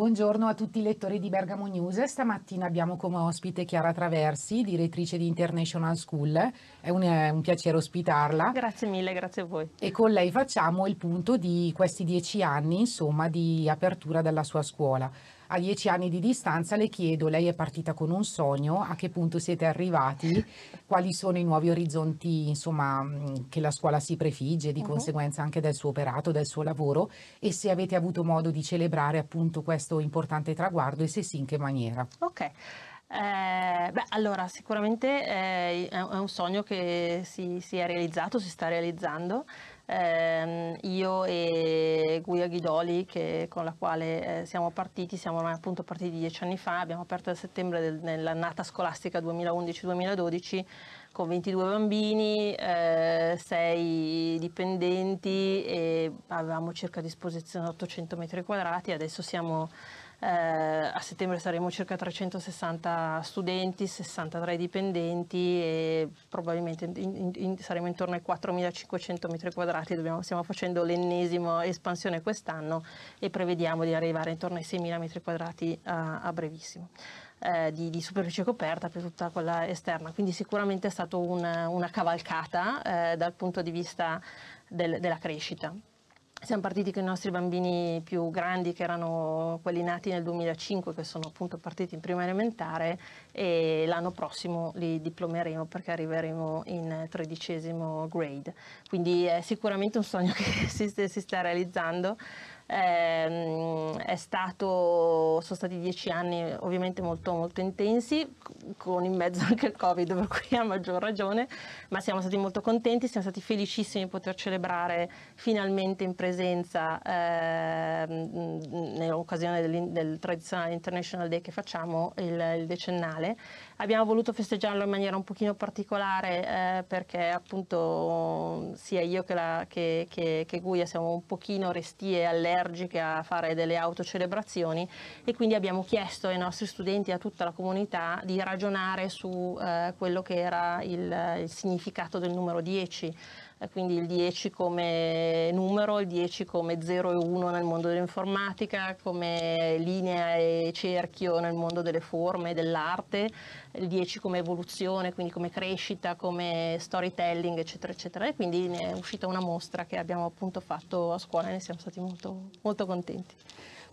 Buongiorno a tutti i lettori di Bergamo News. Stamattina abbiamo come ospite Chiara Traversi, direttrice di International School. È un, è un, piacere ospitarla. Grazie mille, grazie a voi. E con lei facciamo il punto di questi dieci anni, insomma, di apertura della sua scuola a dieci anni di distanza le chiedo, lei è partita con un sogno, a che punto siete arrivati, quali sono i nuovi orizzonti insomma, che la scuola si prefigge, di uh-huh. conseguenza anche del suo operato, del suo lavoro e se avete avuto modo di celebrare appunto questo importante traguardo e se sì in che maniera. Ok. Eh, beh, allora sicuramente eh, è un sogno che si, si, è realizzato, si sta realizzando eh, io e Guia Ghidoli che, con la quale eh, siamo partiti, siamo appunto partiti dieci anni fa, abbiamo aperto a settembre del, nell'annata scolastica 2011-2012 con 22 bambini, eh, 6 dipendenti e avevamo circa a disposizione 800 metri quadrati, adesso siamo eh, a settembre saremo circa 360 studenti, 63 dipendenti e probabilmente in, in, saremo intorno ai 4.500 metri quadrati. Dobbiamo, stiamo facendo l'ennesima espansione quest'anno e prevediamo di arrivare intorno ai 6.000 metri quadrati a, a brevissimo. Eh, di, di, superficie coperta per tutta quella esterna, quindi sicuramente è stata una, una cavalcata eh, dal punto di vista del, della crescita. Siamo partiti con i nostri bambini più grandi, che erano quelli nati nel 2005, che sono appunto partiti in prima elementare e l'anno prossimo li diplomeremo perché arriveremo in tredicesimo grade. Quindi è sicuramente un sogno che si, si sta realizzando eh, stato, sono stati dieci anni ovviamente molto, molto intensi, con in mezzo anche il Covid, per cui a maggior ragione, ma siamo stati molto contenti, siamo stati felicissimi di poter celebrare finalmente in presenza eh, nell'occasione del, del, tradizionale International Day che facciamo, il, il, decennale. Abbiamo voluto festeggiarlo in maniera un pochino particolare eh, perché appunto sia io che, la, che, che, che Guia siamo un pochino restie all'era allergiche a fare delle autocelebrazioni e quindi abbiamo chiesto ai nostri studenti e a tutta la comunità di ragionare su eh, quello che era il, il significato del numero 10 quindi il 10 come numero, il 10 come 0 e 1 nel mondo dell'informatica, come linea e cerchio nel mondo delle forme, dell'arte, il 10 come evoluzione, quindi come crescita, come storytelling, eccetera, eccetera. E quindi ne è uscita una mostra che abbiamo appunto fatto a scuola e ne siamo stati molto, molto contenti.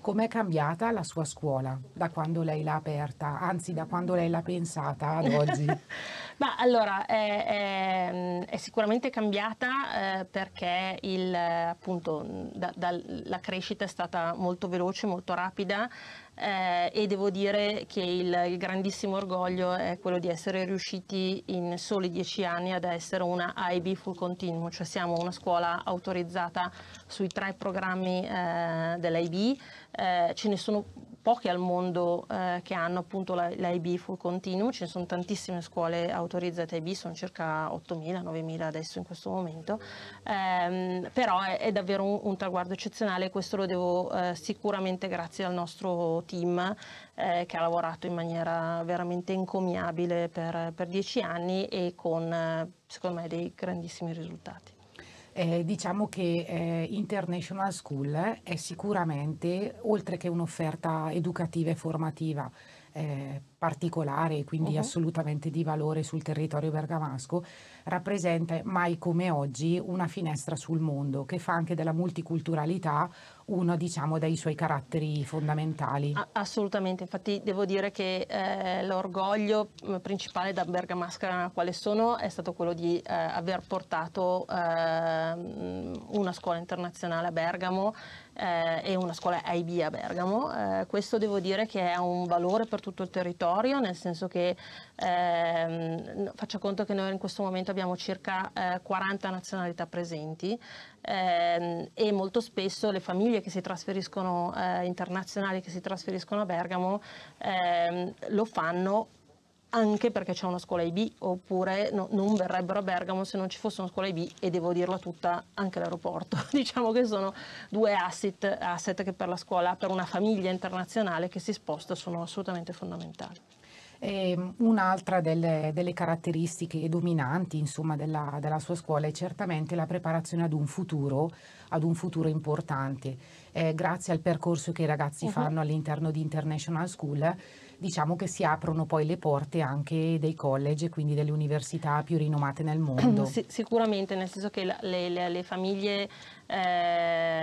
Com'è cambiata la sua scuola da quando lei l'ha aperta, anzi da quando lei l'ha pensata ad oggi? Ma allora è, è, è sicuramente cambiata eh, perché il, appunto, da, da, la crescita è stata molto veloce, molto rapida eh, e devo dire che il, il, grandissimo orgoglio è quello di essere riusciti in soli dieci anni ad essere una IB full continuum, cioè siamo una scuola autorizzata sui tre programmi eh, dell'IB, eh, ce ne sono poche al mondo eh, che hanno appunto l'IB full continuum, ne sono tantissime scuole autorizzate IB, sono circa 8.000, 9.000 adesso in questo momento, ehm, però è, è, davvero un, un, traguardo eccezionale, questo lo devo eh, sicuramente grazie al nostro team eh, che ha lavorato in maniera veramente encomiabile per, per dieci anni e con eh, secondo me dei grandissimi risultati. Eh, diciamo che eh, International School è sicuramente, oltre che un'offerta educativa e formativa eh, particolare e quindi uh-huh. assolutamente di valore sul territorio bergamasco, rappresenta mai come oggi una finestra sul mondo che fa anche della multiculturalità uno diciamo, dei suoi caratteri fondamentali. Assolutamente, infatti devo dire che eh, l'orgoglio mm, principale da bergamasca quale sono è stato quello di eh, aver portato eh, una scuola internazionale a Bergamo eh, e una scuola IB a Bergamo. Eh, questo devo dire che è un valore per tutto il territorio, nel senso che ehm, faccia conto che noi in questo momento abbiamo circa 40 eh, nazionalità presenti ehm, e molto spesso le famiglie che si trasferiscono eh, internazionali che si trasferiscono a Bergamo ehm, lo fanno anche perché c'è una scuola IB, oppure no, non verrebbero a Bergamo se non ci fosse una scuola IB e devo dirla tutta anche l'aeroporto. diciamo che sono due asset, asset che per la scuola, per una famiglia internazionale che si sposta sono assolutamente fondamentali. Ehm, un'altra delle, delle, caratteristiche dominanti insomma, della, della, sua scuola è certamente la preparazione ad un futuro, ad un futuro importante. Eh, grazie al percorso che i ragazzi uh-huh. fanno all'interno di International School, diciamo che si aprono poi le porte anche dei college, quindi delle università più rinomate nel mondo. Sì, sicuramente, nel senso che le, le, le, famiglie, eh,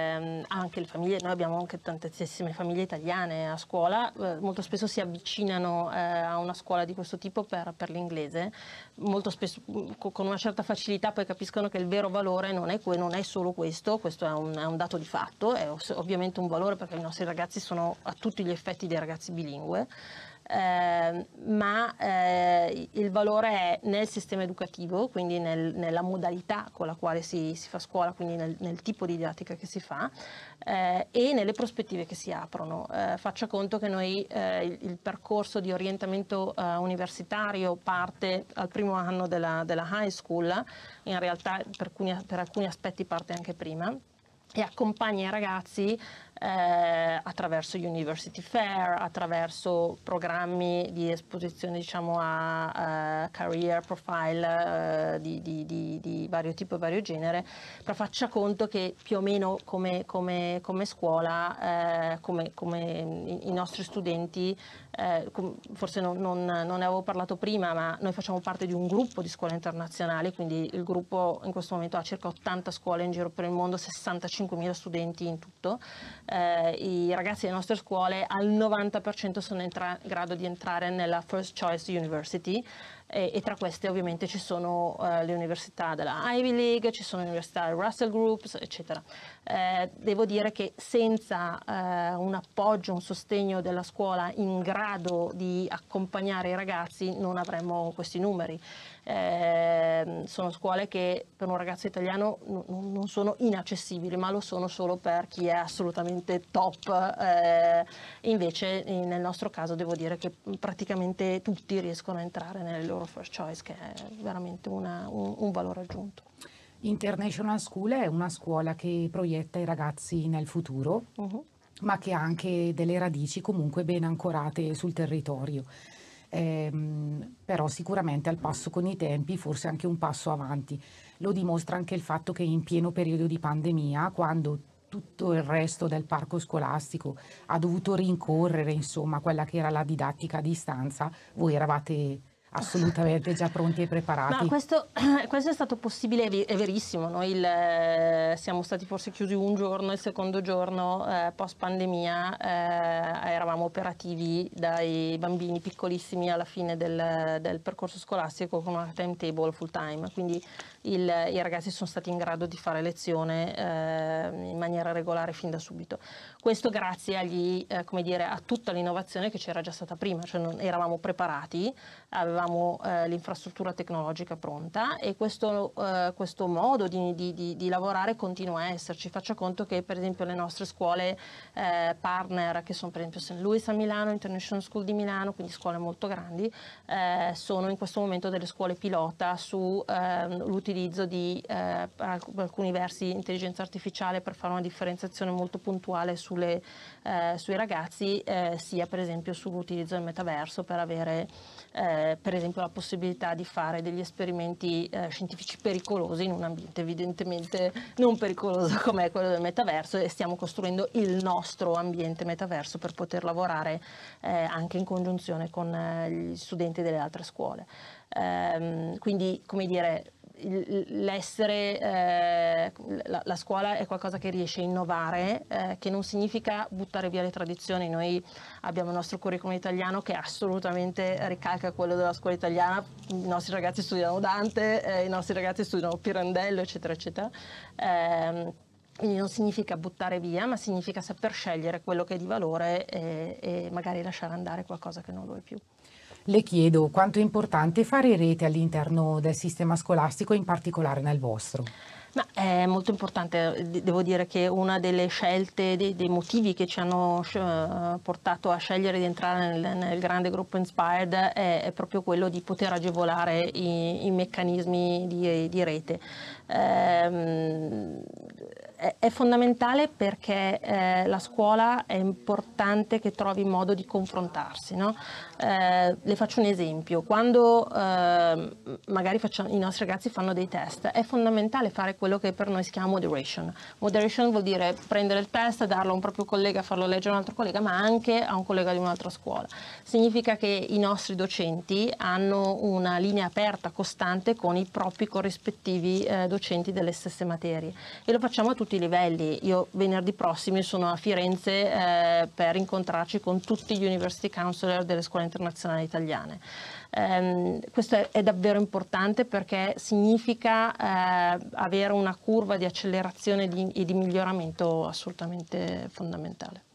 anche le famiglie, noi abbiamo anche tantissime famiglie italiane a scuola, eh, molto spesso si avvicinano eh, a una scuola di questo tipo per, per, l'inglese, molto spesso con una certa facilità poi capiscono che il vero valore non è, non è solo questo, questo è un, è un dato di fatto, è ovviamente un valore perché i nostri ragazzi sono a tutti gli effetti dei ragazzi bilingue eh, ma eh, il valore è nel sistema educativo, quindi nel, nella modalità con la quale si, si fa scuola, quindi nel, nel, tipo di didattica che si fa eh, e nelle prospettive che si aprono. Eh, faccia conto che noi eh, il, il, percorso di orientamento eh, universitario parte al primo anno della, della high school, in realtà per alcuni, per alcuni aspetti parte anche prima e accompagna i ragazzi eh, attraverso University Fair, attraverso programmi di esposizione diciamo, a, a career profile eh, di, di, di, di, vario tipo e vario genere, però faccia conto che più o meno come, come, come scuola, eh, come, come i, i, nostri studenti, eh, forse non, non, non, ne avevo parlato prima, ma noi facciamo parte di un gruppo di scuole internazionali, quindi il gruppo in questo momento ha circa 80 scuole in giro per il mondo, 65.000 studenti in tutto. Eh, i ragazzi delle nostre scuole al 90% sono in grado di entrare nella First Choice University e, e tra queste ovviamente ci sono eh, le università della Ivy League, ci sono le università del Russell Groups, eccetera. Eh, devo dire che senza eh, un appoggio, un sostegno della scuola in grado di accompagnare i ragazzi non avremmo questi numeri. Eh, sono scuole che per un ragazzo italiano n- non sono inaccessibili, ma lo sono solo per chi è assolutamente top. Eh, invece nel nostro caso devo dire che praticamente tutti riescono a entrare nelle loro first choice, che è veramente una, un, un valore aggiunto. International School è una scuola che proietta i ragazzi nel futuro, uh-huh. ma che ha anche delle radici comunque ben ancorate sul territorio ehm, però sicuramente al passo con i tempi, forse anche un passo avanti. Lo dimostra anche il fatto che in pieno periodo di pandemia, quando tutto il resto del parco scolastico ha dovuto rincorrere insomma quella che era la didattica a distanza, voi eravate assolutamente già pronti e preparati. Ma questo, questo, è stato possibile, è verissimo. Noi il, eh, siamo stati forse chiusi un giorno, il secondo giorno eh, post pandemia eh, eravamo operativi dai bambini piccolissimi alla fine del, del percorso scolastico con una timetable full time. Quindi il, i ragazzi sono stati in grado di fare lezione eh, in maniera regolare fin da subito. Questo grazie agli, eh, dire, a tutta l'innovazione che c'era già stata prima, cioè non, eravamo preparati, avevamo eh, l'infrastruttura tecnologica pronta e questo, eh, questo modo di, di, di, di, lavorare continua a esserci. Faccia conto che per esempio le nostre scuole eh, partner, che sono per esempio St. Louis a Milano, International School di Milano, quindi scuole molto grandi, eh, sono in questo momento delle scuole pilota sull'utilizzo l'utilizzo di eh, alcuni versi intelligenza artificiale per fare una differenziazione molto puntuale sulle, eh, sui ragazzi, eh, sia per esempio sull'utilizzo del metaverso per avere eh, per esempio la possibilità di fare degli esperimenti eh, scientifici pericolosi in un ambiente evidentemente non pericoloso come quello del metaverso e stiamo costruendo il nostro ambiente metaverso per poter lavorare eh, anche in congiunzione con gli studenti delle altre scuole. Ehm, quindi, come dire, l'essere, eh, la, la, scuola è qualcosa che riesce a innovare, eh, che non significa buttare via le tradizioni. Noi abbiamo il nostro curriculum italiano che assolutamente ricalca quello della scuola italiana, i nostri ragazzi studiano Dante, eh, i nostri ragazzi studiano Pirandello, eccetera, eccetera. Ehm, quindi non significa buttare via, ma significa saper scegliere quello che è di valore e, e magari lasciare andare qualcosa che non lo è più. Le chiedo quanto è importante fare rete all'interno del sistema scolastico, in particolare nel vostro. Ma è molto importante, devo dire che una delle scelte, dei, dei motivi che ci hanno uh, portato a scegliere di entrare nel, nel grande gruppo Inspired è, è, proprio quello di poter agevolare i, i meccanismi di, di rete. Um, è fondamentale perché eh, la scuola è importante che trovi modo di confrontarsi. No? Eh, le faccio un esempio, quando eh, magari facciamo, i nostri ragazzi fanno dei test, è fondamentale fare quello che per noi si chiama moderation. Moderation vuol dire prendere il test, darlo a un proprio collega, farlo leggere a un altro collega, ma anche a un collega di un'altra scuola. Significa che i nostri docenti hanno una linea aperta, costante, con i propri corrispettivi eh, docenti delle stesse materie e lo facciamo a tutti i livelli. Io venerdì prossimo sono a Firenze eh, per incontrarci con tutti gli university counselor delle scuole internazionali italiane. Um, questo è, è, davvero importante perché significa uh, avere una curva di accelerazione di, e di miglioramento assolutamente fondamentale.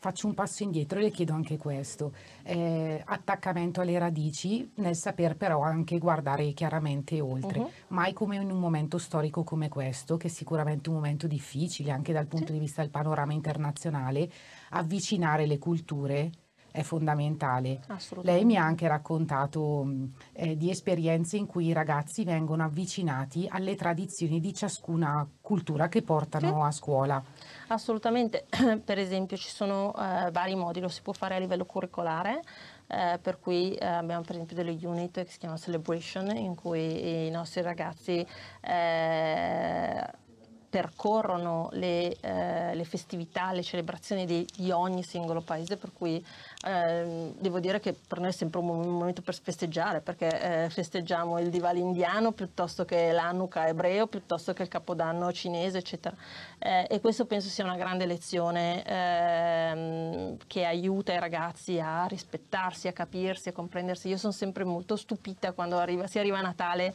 Faccio un passo indietro e le chiedo anche questo. Eh, attaccamento alle radici nel saper però anche guardare chiaramente oltre. Uh-huh. Mai come in un momento storico come questo, che è sicuramente un momento difficile anche dal punto sì. di vista del panorama internazionale, avvicinare le culture è fondamentale. Lei mi ha anche raccontato eh, di esperienze in cui i ragazzi vengono avvicinati alle tradizioni di ciascuna cultura che portano sì. a scuola. Assolutamente, per esempio ci sono eh, vari modi, lo si può fare a livello curricolare, eh, per cui eh, abbiamo per esempio delle unit che si chiamano Celebration in cui i nostri ragazzi eh, percorrono le, eh, le, festività, le celebrazioni di, di, ogni singolo paese, per cui eh, devo dire che per noi è sempre un momento per festeggiare, perché eh, festeggiamo il Diwali indiano piuttosto che l'Hanukkah ebreo, piuttosto che il Capodanno cinese, eccetera. Eh, e questo penso sia una grande lezione ehm, che aiuta i ragazzi a rispettarsi, a capirsi, a comprendersi. Io sono sempre molto stupita quando arriva, si arriva a Natale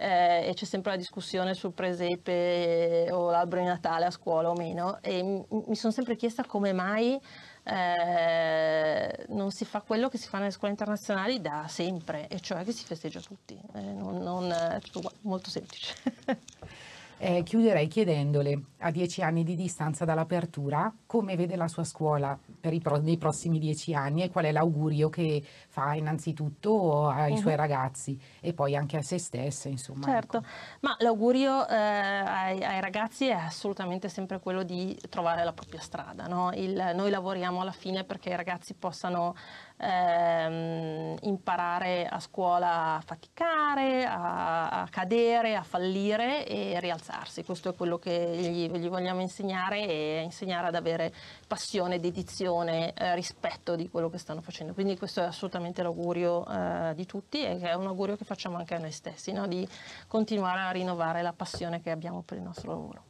eh, e c'è sempre la discussione sul presepe o l'albero di Natale a scuola o meno e mi sono sempre chiesta come mai eh, non si fa quello che si fa nelle scuole internazionali da sempre, e cioè che si festeggia tutti, eh, non, non, molto semplice. Eh, chiuderei chiedendole, a dieci anni di distanza dall'apertura, come vede la sua scuola per i, pro- nei prossimi dieci anni e qual è l'augurio che fa innanzitutto ai uh-huh. suoi ragazzi e poi anche a se stessa, insomma. Certo, ecco. ma l'augurio eh, ai, ai, ragazzi è assolutamente sempre quello di trovare la propria strada. No? Il, noi lavoriamo alla fine perché i ragazzi possano ehm, imparare a scuola a faticare, a, a, cadere, a fallire e rialzarsi. Questo è quello che gli, gli, vogliamo insegnare e insegnare ad avere passione, dedizione, eh, rispetto di quello che stanno facendo. Quindi questo è assolutamente l'augurio eh, di tutti e è un augurio che facciamo anche a noi stessi, no? di continuare a rinnovare la passione che abbiamo per il nostro lavoro.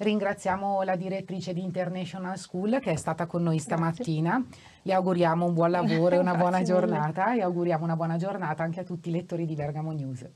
Ringraziamo la direttrice di International School che è stata con noi stamattina. Grazie. Le auguriamo un buon lavoro e una buona giornata e auguriamo una buona giornata anche a tutti i lettori di Bergamo News.